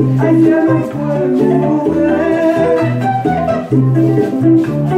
I never would have